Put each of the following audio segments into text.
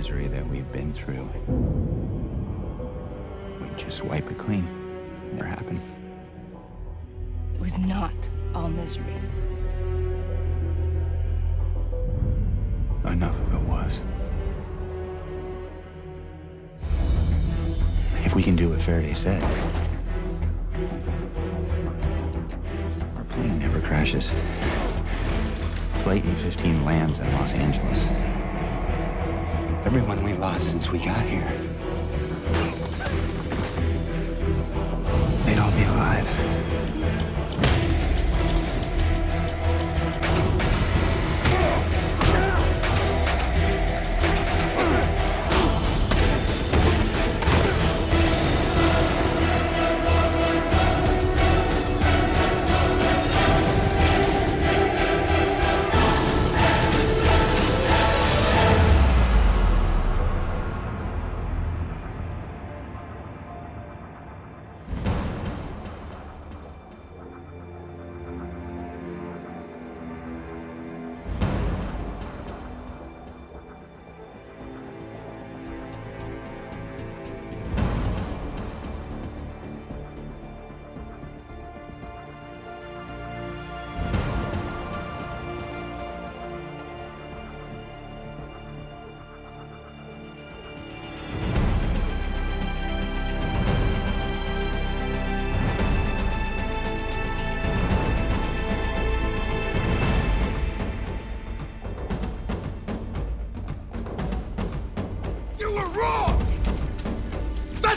misery that we've been through, we just wipe it clean. Never happened. It was not all misery. Enough of it was. If we can do what Faraday said, our plane never crashes. Flight 815 lands in Los Angeles. Everyone we lost since we got here.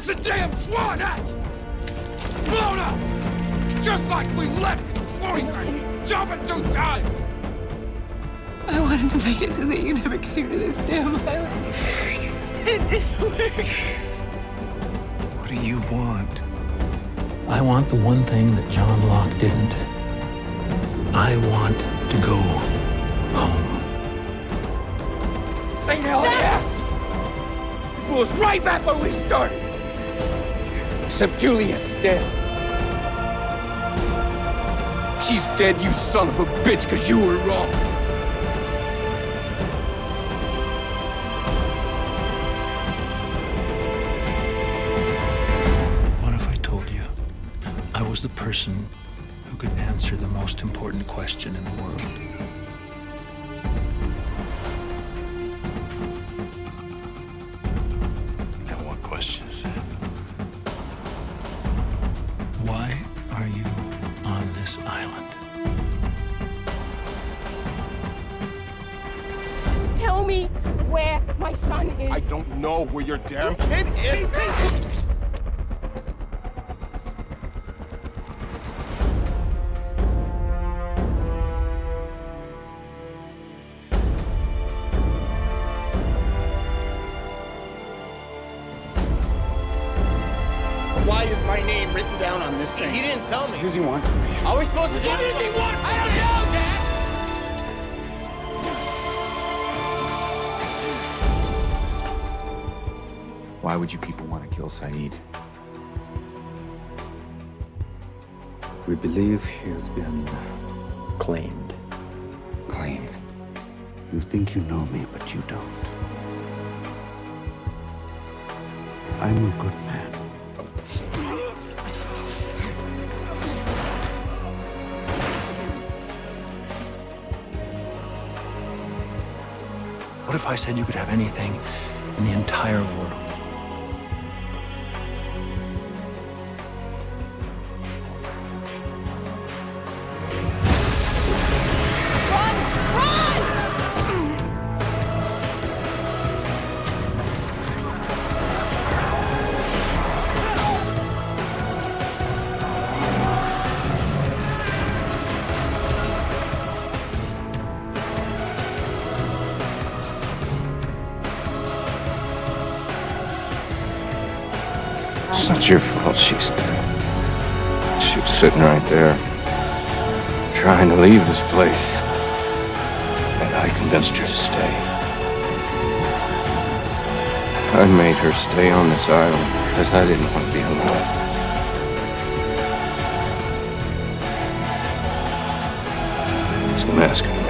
That's a damn Swan hatch! Blown up! Just like we left it before we started jumping through time! I wanted to make it so that you never came to this damn island. It didn't work. What do you want? I want the one thing that John Locke didn't. I want to go home. St. hell yes! It blew us right back where we started! Except Juliet's dead. She's dead, you son of a bitch, because you were wrong. What if I told you I was the person who could answer the most important question in the world? And what question is that? Are you on this island? Tell me where my son is. I don't know where your damn kid is. Written down on this thing? He didn't tell me. What does he want from me? Are we supposed to do What does he want? I don't know, Dad! Why would you people want to kill Sayid? We believe he has been claimed. Claimed. You think you know me, but you don't. I'm a good man. What if I said you could have anything in the entire world? It's not your fault she's dead. She was sitting right there, trying to leave this place. And I convinced her to stay. I made her stay on this island because I didn't want to be alone. Asking